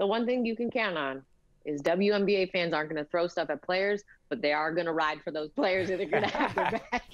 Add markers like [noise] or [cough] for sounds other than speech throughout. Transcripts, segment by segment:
the one thing you can count on is WNBA fans aren't going to throw stuff at players, but they are going to ride for those players and they're going to have their [laughs] back.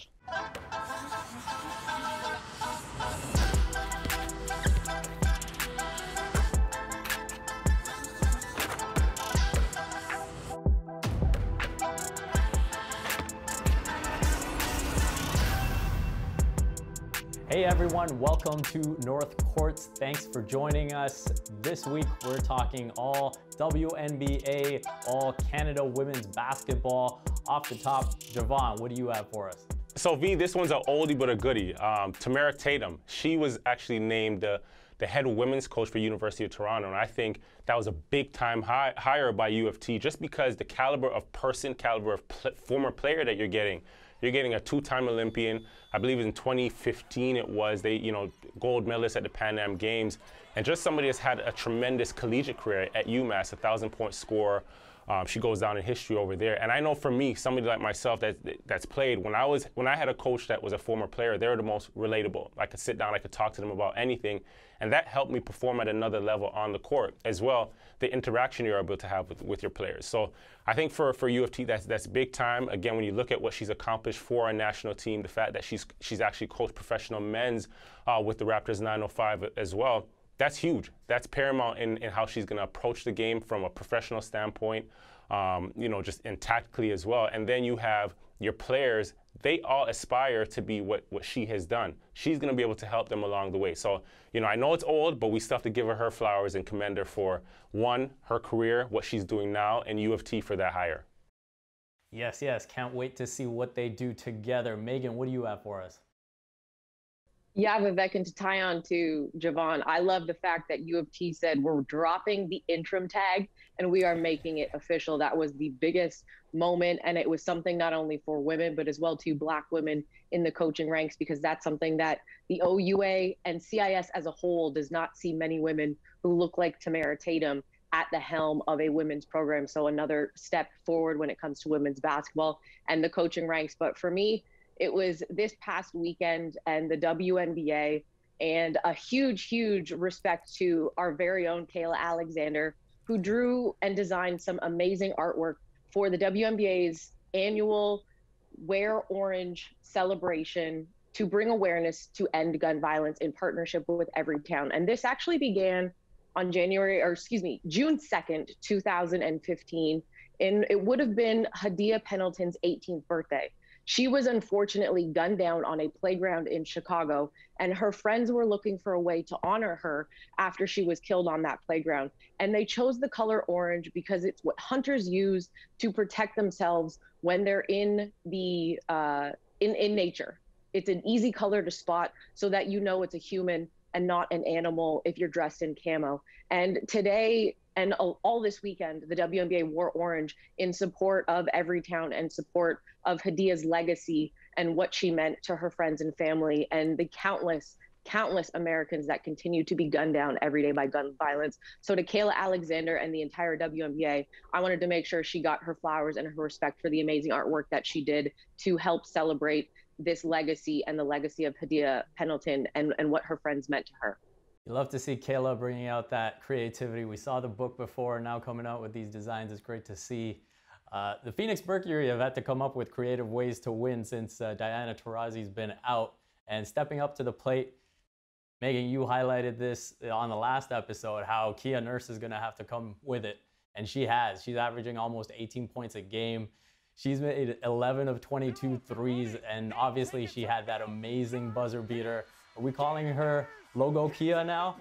Hey everyone, welcome to North Courts. Thanks for joining us. This week we're talking all WNBA, all Canada women's basketball. Off the top, Jevohn, what do you have for us? So V, this one's an oldie but a goodie. Um, Tamara Tatham, she was actually named the, the head women's coach for University of Toronto, and I think that was a big time hi- hire by U of T, just because the caliber of person, caliber of pl- former player that you're getting. You're getting a two-time Olympian. I believe in 2015 it was. They, you know, gold medalist at the Pan Am Games, and just somebody that's had a tremendous collegiate career at UMass, a thousand-point scorer. Um, she goes down in history over there. And I know for me, somebody like myself that that's played, when I was when I had a coach that was a former player, they're the most relatable. I could sit down, I could talk to them about anything, and that helped me perform at another level on the court as well. The interaction you're able to have with, with your players. So I think for for U of T, that's that's big time. Again, when you look at what she's accomplished for our national team, the fact that she's she's actually coached professional men's uh, with the Raptors 905 as well that's huge. That's paramount in, in how she's going to approach the game from a professional standpoint, um, you know, just and tactically as well. And then you have your players, they all aspire to be what, what she has done. She's going to be able to help them along the way. So, you know, I know it's old, but we still have to give her her flowers and commend her for one, her career, what she's doing now, and U of T for that hire. Yes, yes. Can't wait to see what they do together. Meghan, what do you have for us? Yeah, Vivek, and to tie on to Jevohn, I love the fact that U of T said we're dropping the interim tag and we are making it official. That was the biggest moment, and it was something not only for women but as well to Black women in the coaching ranks because that's something that the OUA and CIS as a whole does not see many women who look like Tamara Tatham at the helm of a women's program. So another step forward when it comes to women's basketball and the coaching ranks. But for me, it was this past weekend and the WNBA, and a huge, huge respect to our very own Kayla Alexander, who drew and designed some amazing artwork for the WNBA's annual Wear Orange celebration to bring awareness to end gun violence in partnership with Everytown. And this actually began on January, or excuse me, June 2nd, 2015. And it would have been Hadiya Pendleton's 18th birthday. She was unfortunately gunned down on a playground in Chicago, and her friends were looking for a way to honor her after she was killed on that playground. And they chose the color orange because it's what hunters use to protect themselves when they're in the uh, in in nature. It's an easy color to spot so that you know it's a human and not an animal if you're dressed in camo. And today and all, this weekend, the WNBA wore orange in support of Everytown and support of Hadiya's legacy and what she meant to her friends and family and the countless countless Americans that continue to be gunned down every day by gun violence. So to Kayla Alexander and the entire WNBA, I wanted to make sure she got her flowers and her respect for the amazing artwork that she did to help celebrate this legacy and the legacy of Hadiya Pendleton and, and what her friends meant to her. You love to see Kayla bringing out that creativity. We saw the book before, now coming out with these designs. It's great to see. Uh, the Phoenix Mercury have had to come up with creative ways to win since uh, Diana Taurasi's been out and stepping up to the plate. Meghan, you highlighted this on the last episode how Kia Nurse is going to have to come with it, and she has. She's averaging almost 18 points a game. She's made 11 of 22 threes, and obviously she had that amazing buzzer beater. Are we calling her Logo Kia now.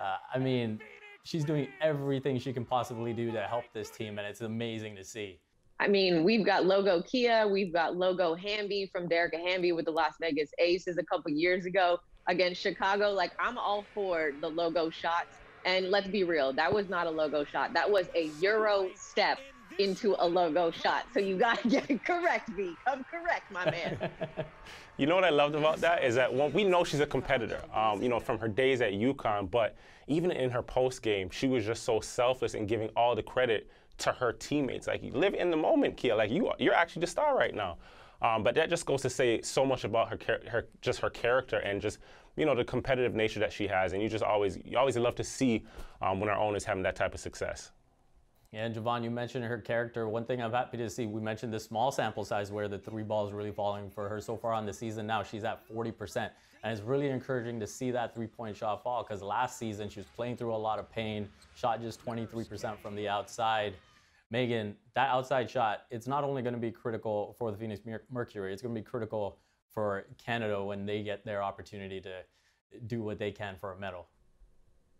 Uh, I mean, she's doing everything she can possibly do to help this team, and it's amazing to see. I mean, we've got Logo Kia, we've got Logo Hamby from Dearica Hamby with the Las Vegas Aces a couple years ago against Chicago. Like, I'm all for the logo shots. And let's be real, that was not a logo shot. That was a Euro step into a logo shot. So you got to [laughs] get it correct, V. Come correct, my [laughs] man. you know what I loved about that is that well, we know she's a competitor, um, you know, from her days at UConn, but even in her post game, she was just so selfless and giving all the credit to her teammates. Like, you live in the moment, Kia. Like, you, are, you're actually the star right now. Um, but that just goes to say so much about her, her, just her character and just you know, the competitive nature that she has, and you just always, you always love to see um, when our owners having that type of success. Yeah, and Jevohn, you mentioned her character. One thing I'm happy to see, we mentioned the small sample size where the three balls really falling for her so far on the season. Now she's at 40%. And it's really encouraging to see that three point shot fall because last season she was playing through a lot of pain, shot just 23% from the outside. Meghan, that outside shot, it's not only going to be critical for the Phoenix Mercury, it's going to be critical for Canada when they get their opportunity to do what they can for a medal.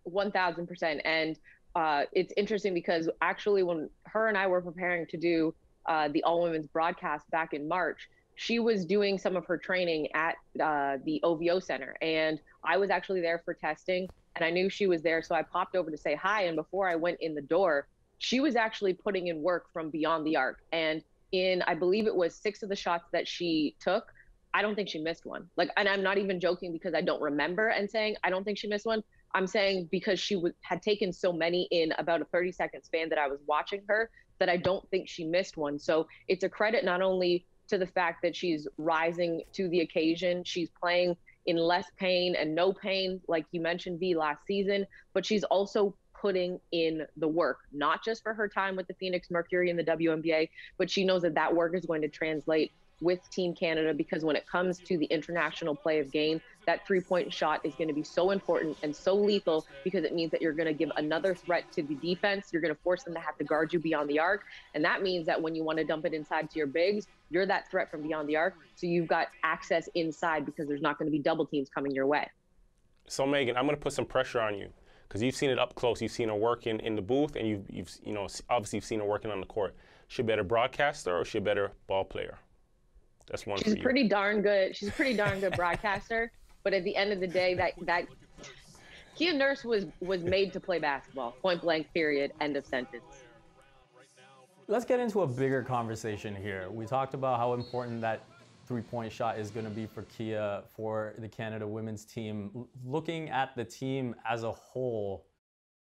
1000%. And uh, it's interesting because actually, when her and I were preparing to do uh, the all women's broadcast back in March, she was doing some of her training at uh, the OVO Center. And I was actually there for testing and I knew she was there. So I popped over to say hi. And before I went in the door, she was actually putting in work from beyond the arc. And in, I believe it was six of the shots that she took, I don't think she missed one. Like, and I'm not even joking because I don't remember and saying I don't think she missed one. I'm saying because she w- had taken so many in about a 30 second span that I was watching her that I don't think she missed one. So it's a credit not only to the fact that she's rising to the occasion, she's playing in less pain and no pain, like you mentioned, V last season, but she's also putting in the work, not just for her time with the Phoenix Mercury and the WNBA, but she knows that that work is going to translate with Team Canada because when it comes to the international play of game, that three point shot is going to be so important and so lethal because it means that you're going to give another threat to the defense. You're going to force them to have to guard you beyond the arc. And that means that when you want to dump it inside to your bigs, you're that threat from beyond the arc. So you've got access inside because there's not going to be double teams coming your way. So, Meghan, I'm going to put some pressure on you because you've seen it up close. You've seen her working in the booth, and you've, you've you know obviously you've seen her working on the court. She a better broadcaster or she a better ball player? That's one. She's pretty darn good. She's a pretty darn good broadcaster. But at the end of the day, that that Kia Nurse was was made to play basketball. Point blank. Period. End of sentence. Let's get into a bigger conversation here. We talked about how important that three-point shot is going to be for Kia for the Canada women's team. Looking at the team as a whole,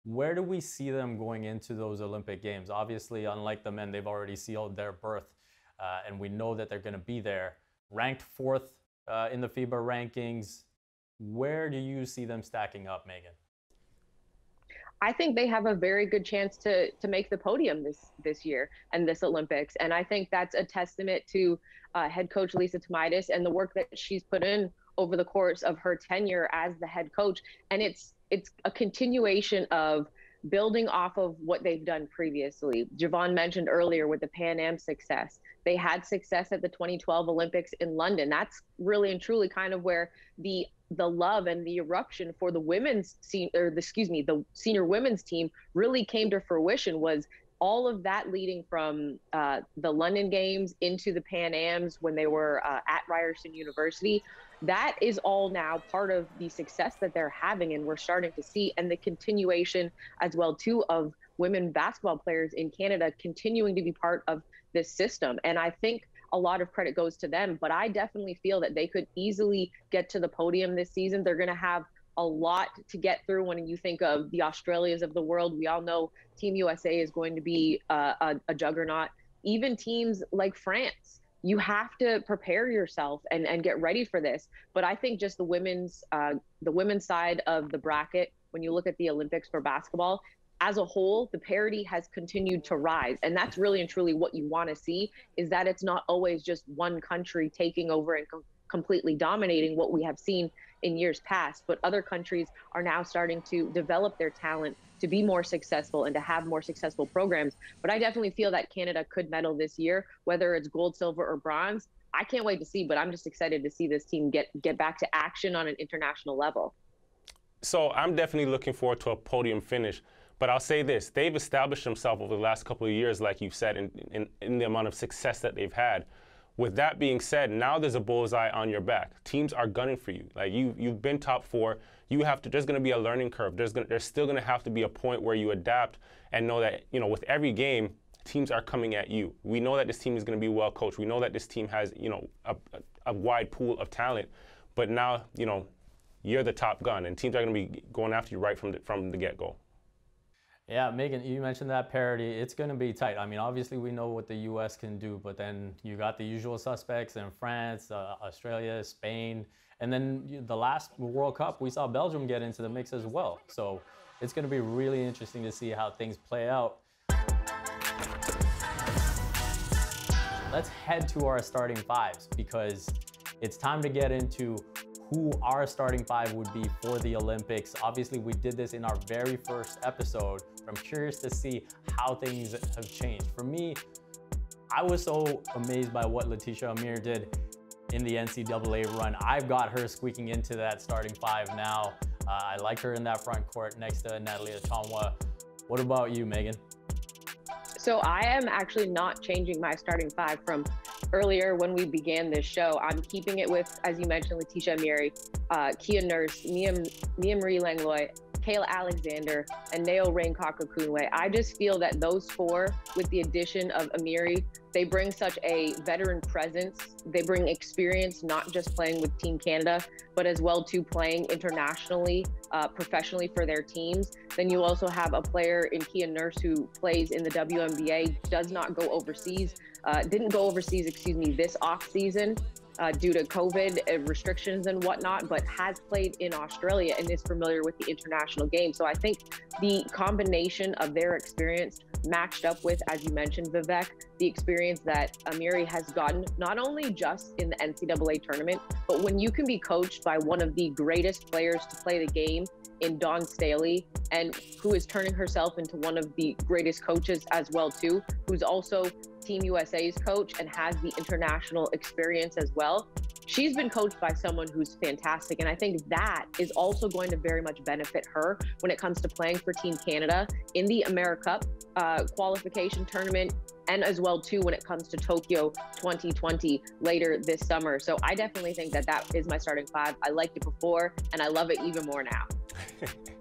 where do we see them going into those Olympic Games? Obviously, unlike the men, they've already sealed their berth uh, and we know that they're going to be there. Ranked fourth uh, in the FIBA rankings, where do you see them stacking up, Meghan? I think they have a very good chance to to make the podium this this year and this Olympics, and I think that's a testament to uh, head coach Lisa Thomaidis and the work that she's put in over the course of her tenure as the head coach. And it's it's a continuation of building off of what they've done previously. Jevohn mentioned earlier with the Pan Am success. They had success at the 2012 Olympics in London. That's really and truly kind of where the the love and the eruption for the women's senior, or the, excuse me, the senior women's team really came to fruition was all of that leading from uh, the London Games into the Pan Ams when they were uh, at Ryerson University that is all now part of the success that they're having and we're starting to see. And the continuation as well too of women basketball players in Canada continuing to be part of this system. And I think a lot of credit goes to them but I definitely feel that they could easily get to the podium this season. They're going to have a lot to get through when you think of the Australias of the world. We all know team USA is going to be uh, a, a juggernaut. Even teams like France you have to prepare yourself and, and get ready for this. But I think just the women's uh, the women's side of the bracket, when you look at the Olympics for basketball, as a whole, the parity has continued to rise. And that's really and truly what you want to see is that it's not always just one country taking over and completely dominating what we have seen in years past, but other countries are now starting to develop their talent to be more successful and to have more successful programs. But I definitely feel that Canada could medal this year, whether it's gold, silver, or bronze. I can't wait to see, but I'm just excited to see this team get get back to action on an international level. So I'm definitely looking forward to a podium finish. But I'll say this: they've established themselves over the last couple of years, like you've said, in, in, in the amount of success that they've had. With that being said, now there's a bullseye on your back. Teams are gunning for you. Like you, you've been top four. You have to there's going to be a learning curve. There's going there's still going to have to be a point where you adapt and know that you know with every game teams are coming at you. We know that this team is going to be well coached. We know that this team has you know a, a wide pool of talent. But now you know you're the top gun and teams are going to be going after you right from the, from the get-go Yeah, Meghan, you mentioned that parity. It's going to be tight. I mean, obviously, we know what the U.S. can do, but then you got the usual suspects in France, uh, Australia, Spain. And then the last World Cup, we saw Belgium get into the mix as well. So it's going to be really interesting to see how things play out. Let's head to our starting fives because it's time to get into who our starting five would be for the Olympics. Obviously, we did this in our very first episode. I'm curious to see how things have changed. For me, I was so amazed by what Laeticia Amihere did in the NCAA run. I've got her squeaking into that starting five now. Uh, I like her in that front court next to Natalie Achonwa. What about you, Meghan? So I am actually not changing my starting five from earlier when we began this show. I'm keeping it with, as you mentioned, Laeticia Amihere, uh, Kia Nurse, Mia, Miah-Marie Langlois, Kayla Alexander, and Nayo Raincock-Ekunwe. I just feel that those four, with the addition of Amihere, they bring such a veteran presence. They bring experience, not just playing with Team Canada, but as well to playing internationally, uh, professionally for their teams. Then you also have a player in Kia Nurse who plays in the WNBA, does not go overseas, uh, didn't go overseas, excuse me, this off season uh, due to COVID restrictions and whatnot, but has played in Australia and is familiar with the international game. So I think the combination of their experience matched up with, as you mentioned, Vivek, the experience that Amihere has gotten, not only just in the NCAA tournament, but when you can be coached by one of the greatest players to play the game in Dawn Staley, and who is turning herself into one of the greatest coaches as well too, who's also Team USA's coach and has the international experience as well. She's been coached by someone who's fantastic. And I think that is also going to very much benefit her when it comes to playing for Team Canada in the AmeriCup uh, qualification tournament and as well too when it comes to Tokyo 2020 later this summer. So I definitely think that that is my starting five. I liked it before and I love it even more now. [laughs]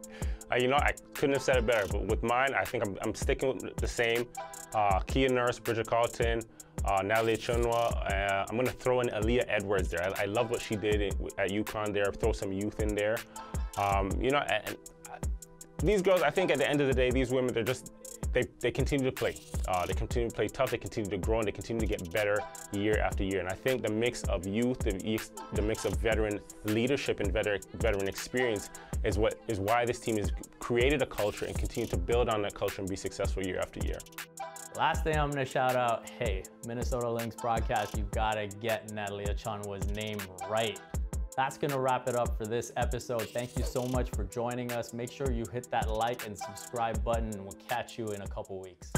Uh, you know, I couldn't have said it better, but with mine, I think I'm, I'm sticking with the same. Uh, Kia Nurse, Bridget Carleton, uh, Natalie Achonwa. Uh, I'm to throw in Aaliyah Edwards there. I, I, love what she did at UConn there, throw some youth in there. Um, you know, and, uh, these girls, I think at the end of the day, these women, they're just, they, they continue to play. Uh, they continue to play tough, they continue to grow, and they continue to get better year after year. And I think the mix of youth, the, the mix of veteran leadership and veteran, veteran experience is what is why this team has created a culture and continue to build on that culture and be successful year after year. Last thing I'm gonna shout out, hey, Minnesota Lynx broadcast, you gotta get Natalia Natalie Achonwa's name right. That's gonna wrap it up for this episode. Thank you so much for joining us. Make sure you hit that like and subscribe button and we'll catch you in a couple weeks.